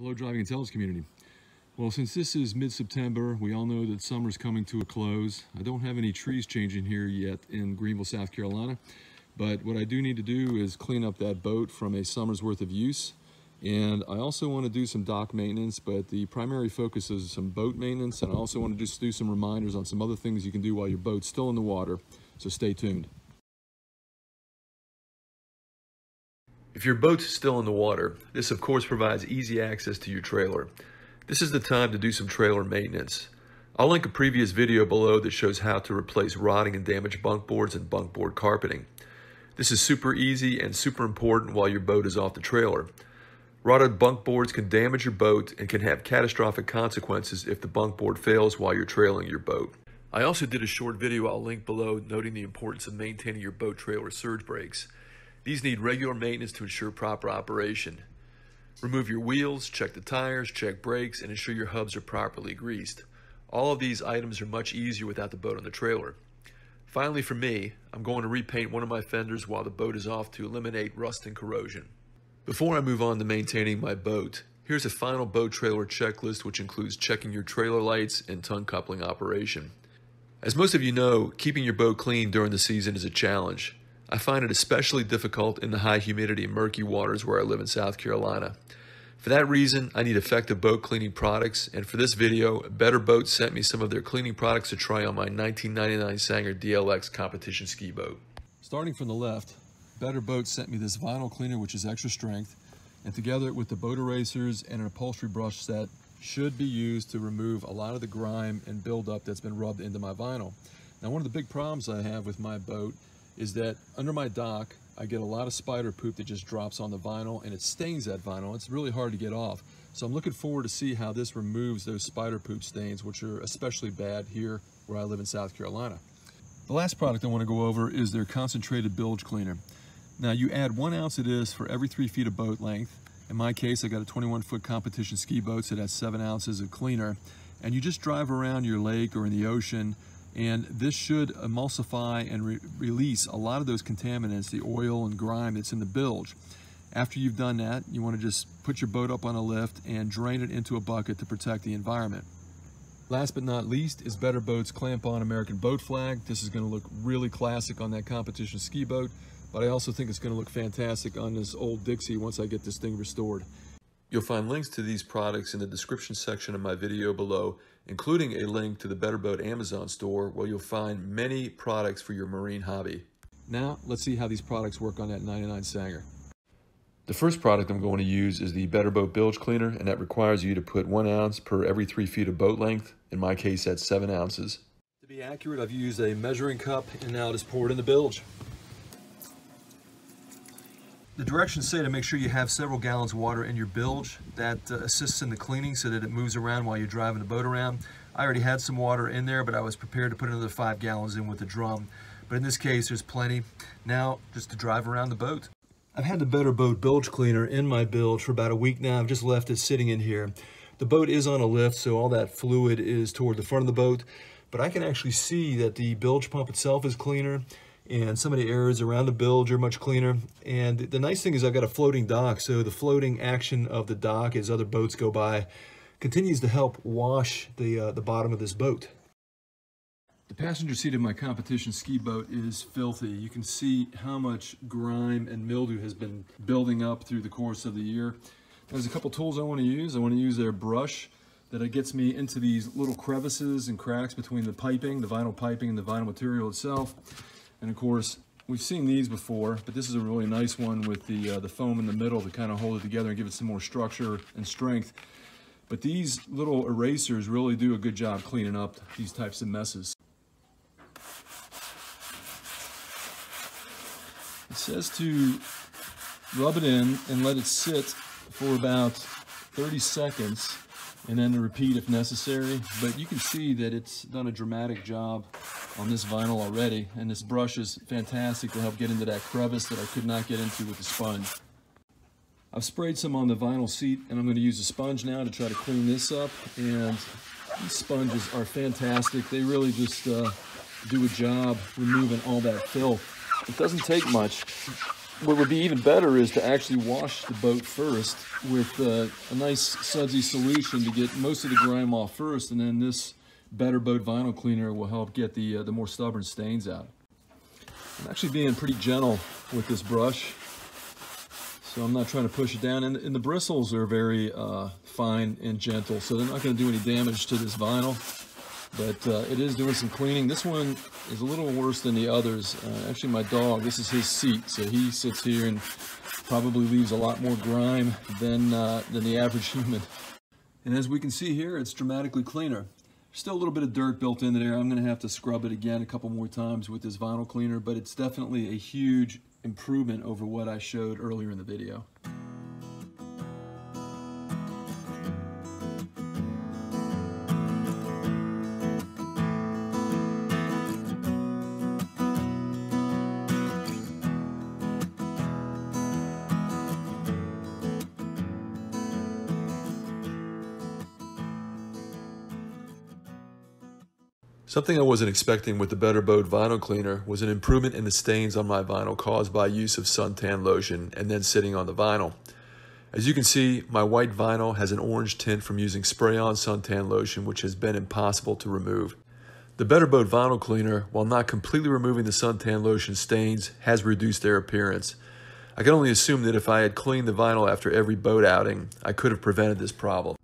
Hello, Driving Intelligence community. Well, since this is mid-September, we all know that summer's coming to a close. I don't have any trees changing here yet in Greenville, South Carolina, but what I do need to do is clean up that boat from a summer's worth of use. And I also want to do some dock maintenance, but the primary focus is some boat maintenance, and I also want to just do some reminders on some other things you can do while your boat's still in the water, so stay tuned. If your boat's still in the water, this of course provides easy access to your trailer. This is the time to do some trailer maintenance. I'll link a previous video below that shows how to replace rotting and damaged bunk boards and bunk board carpeting. This is super easy and super important while your boat is off the trailer. Rotted bunk boards can damage your boat and can have catastrophic consequences if the bunk board fails while you're trailing your boat. I also did a short video I'll link below noting the importance of maintaining your boat trailer surge brakes. These need regular maintenance to ensure proper operation. Remove your wheels, check the tires, check brakes, and ensure your hubs are properly greased. All of these items are much easier without the boat on the trailer. Finally for me, I'm going to repaint one of my fenders while the boat is off to eliminate rust and corrosion. Before I move on to maintaining my boat, here's a final boat trailer checklist which includes checking your trailer lights and tongue coupling operation. As most of you know, keeping your boat clean during the season is a challenge. I find it especially difficult in the high humidity and murky waters where I live in South Carolina. For that reason, I need effective boat cleaning products, and for this video, Better Boat sent me some of their cleaning products to try on my 1999 Sanger DLX competition ski boat. Starting from the left, Better Boat sent me this vinyl cleaner which is extra strength, and together with the boat erasers and an upholstery brush set, should be used to remove a lot of the grime and buildup that's been rubbed into my vinyl. Now one of the big problems I have with my boat is that under my dock, I get a lot of spider poop that just drops on the vinyl and it stains that vinyl. It's really hard to get off. So I'm looking forward to see how this removes those spider poop stains, which are especially bad here where I live in South Carolina. The last product I want to go over is their concentrated bilge cleaner. Now you add one ounce of this for every three feet of boat length. In my case, I got a 21 foot competition ski boat, so that's seven ounces of cleaner. And you just drive around your lake or in the ocean and this should emulsify and re release a lot of those contaminants, the oil and grime that's in the bilge. After you've done that, you want to just put your boat up on a lift and drain it into a bucket to protect the environment. Last but not least is Better Boats Clamp On American Boat Flag. This is going to look really classic on that competition ski boat, but I also think it's going to look fantastic on this old Dixie once I get this thing restored. You'll find links to these products in the description section of my video below, including a link to the Better Boat Amazon store where you'll find many products for your marine hobby. Now, let's see how these products work on that 99 Sanger. The first product I'm going to use is the Better Boat Bilge Cleaner, and that requires you to put one ounce per every three feet of boat length. In my case, that's seven ounces. To be accurate, I've used a measuring cup and now just pour it in the bilge. The directions say to make sure you have several gallons of water in your bilge. That uh, assists in the cleaning so that it moves around while you're driving the boat around. I already had some water in there, but I was prepared to put another five gallons in with the drum. But in this case, there's plenty. Now, just to drive around the boat. I've had the Better Boat bilge cleaner in my bilge for about a week now. I've just left it sitting in here. The boat is on a lift, so all that fluid is toward the front of the boat. But I can actually see that the bilge pump itself is cleaner and some of the areas around the bilge are much cleaner. And the nice thing is I've got a floating dock, so the floating action of the dock as other boats go by continues to help wash the, uh, the bottom of this boat. The passenger seat of my competition ski boat is filthy. You can see how much grime and mildew has been building up through the course of the year. There's a couple tools I want to use. I want to use their brush that it gets me into these little crevices and cracks between the piping, the vinyl piping and the vinyl material itself. And of course, we've seen these before, but this is a really nice one with the, uh, the foam in the middle to kind of hold it together and give it some more structure and strength. But these little erasers really do a good job cleaning up these types of messes. It says to rub it in and let it sit for about 30 seconds and then to repeat if necessary. But you can see that it's done a dramatic job on this vinyl already. And this brush is fantastic to help get into that crevice that I could not get into with the sponge. I've sprayed some on the vinyl seat and I'm going to use a sponge now to try to clean this up. And these sponges are fantastic. They really just uh, do a job removing all that filth. It doesn't take much. What would be even better is to actually wash the boat first with uh, a nice sudsy solution to get most of the grime off first, and then this Better Boat vinyl cleaner will help get the, uh, the more stubborn stains out. I'm actually being pretty gentle with this brush, so I'm not trying to push it down, and, and the bristles are very uh, fine and gentle, so they're not going to do any damage to this vinyl but uh, it is doing some cleaning. This one is a little worse than the others. Uh, actually, my dog, this is his seat, so he sits here and probably leaves a lot more grime than, uh, than the average human. And as we can see here, it's dramatically cleaner. Still a little bit of dirt built in there. I'm gonna have to scrub it again a couple more times with this vinyl cleaner, but it's definitely a huge improvement over what I showed earlier in the video. Something I wasn't expecting with the Better Boat vinyl cleaner was an improvement in the stains on my vinyl caused by use of suntan lotion and then sitting on the vinyl. As you can see, my white vinyl has an orange tint from using spray-on suntan lotion which has been impossible to remove. The Better Boat vinyl cleaner, while not completely removing the suntan lotion stains, has reduced their appearance. I can only assume that if I had cleaned the vinyl after every boat outing, I could have prevented this problem.